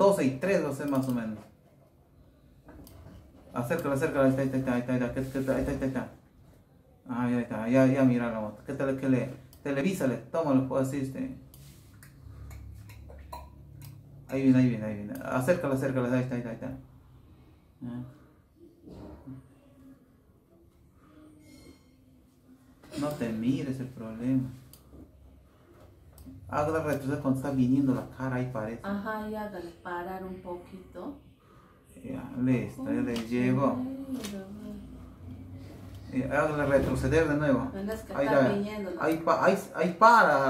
12 y 3 va a ser más o menos. Acércala, acércala, ahí está, ahí está, ahí está, ahí está, ahí está, ahí está, ahí está. Ahí está, ya, ya mira la moto. ¿Qué tal que le? Televísale, tómalo, así este. Ahí viene, ahí viene, ahí viene. Acércala, acércala, ahí está, ahí está, ahí está. No te mires el problema. Hágale retroceder cuando está viniendo la cara ahí parece. Ajá, y hágale parar un poquito. Ya, listo, ya le llegó. Hágale retroceder de nuevo. Ahí, ahí, ahí, ahí para.